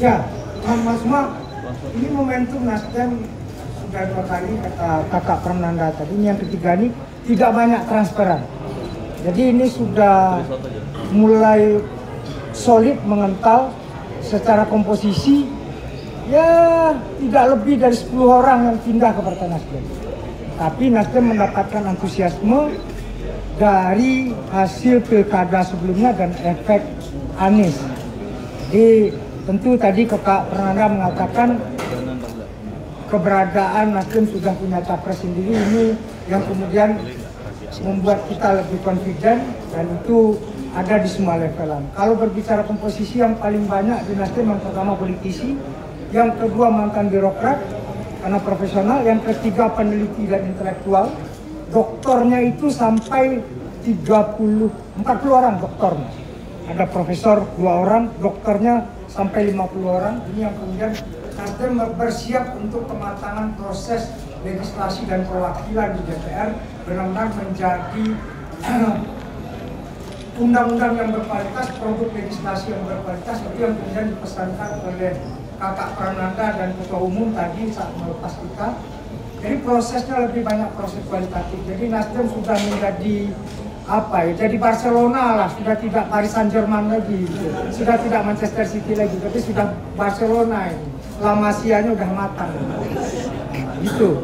Ya, Mas Ma, ini momentum Nasdem sudah dua kali kata kakak Prananda tadi. Yang ketiga ini tidak banyak transparan. Jadi ini sudah mulai solid mengental secara komposisi ya tidak lebih dari 10 orang yang pindah ke Partai Nasdem. Tapi Nasdem mendapatkan antusiasme dari hasil pilkada sebelumnya dan efek Anies. Jadi tentu tadi kakak Prananda mengatakan keberadaan Nasdem sudah punya capres sendiri ini yang kemudian membuat kita lebih confident dan itu ada di semua levelan. Kalau berbicara komposisi yang paling banyak di Nasdem yang pertama politisi, yang kedua mantan birokrat karena profesional, yang ketiga peneliti dan intelektual. Doktornya itu sampai 30 40 orang doktornya. Ada profesor dua orang, dokternya sampai 50 orang. Ini yang kemudian Nasdem bersiap untuk kematangan proses legislasi dan perwakilan di DPR benar-benar menjadi undang-undang yang berkualitas, produk legislasi yang berkualitas itu yang kemudian dipesankan oleh kakak Prananda dan ketua umum tadi saat melepas kita. Jadi prosesnya lebih banyak proses kualitatif. Jadi Nasdem sudah menjadi apa ya? Jadi Barcelona lah sudah tidak Paris Saint Germain lagi. Sudah tidak Manchester City lagi tapi sudah Barcelona ini. Lamasianya udah matang. Itu.